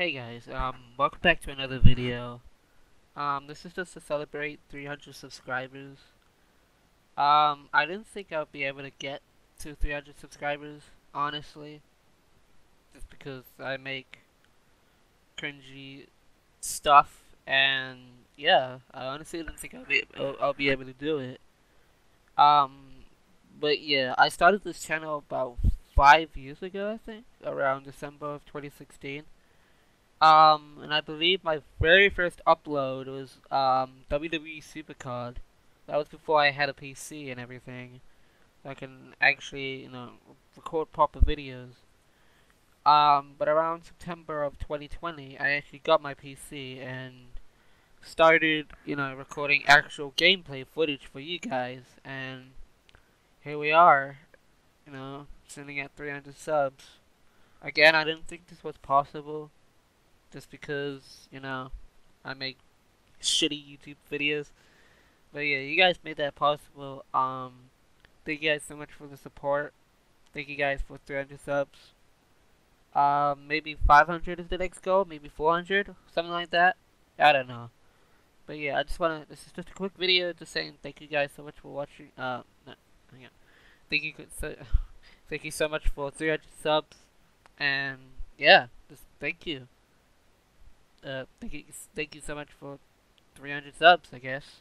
Hey guys, um, welcome back to another video. Um, this is just to celebrate 300 subscribers. Um, I didn't think I'd be able to get to 300 subscribers, honestly. Just because I make cringy stuff, and yeah, I honestly didn't think I'll be, I'll, I'll be able to do it. Um, but yeah, I started this channel about five years ago, I think, around December of 2016. Um, and I believe my very first upload was um, WWE Supercard. That was before I had a PC and everything. I can actually, you know, record proper videos. Um, but around September of 2020, I actually got my PC and started, you know, recording actual gameplay footage for you guys. And here we are, you know, sitting at 300 subs. Again, I didn't think this was possible just because, you know, I make shitty YouTube videos. But yeah, you guys made that possible. Um, thank you guys so much for the support. Thank you guys for 300 subs. Um, maybe 500 is the next goal, maybe 400, something like that. I don't know. But yeah, I just wanna, this is just a quick video just saying thank you guys so much for watching, uh, no, hang on. Thank you, so, thank you so much for 300 subs, and yeah, just thank you uh, thank you, thank you so much for 300 subs, I guess.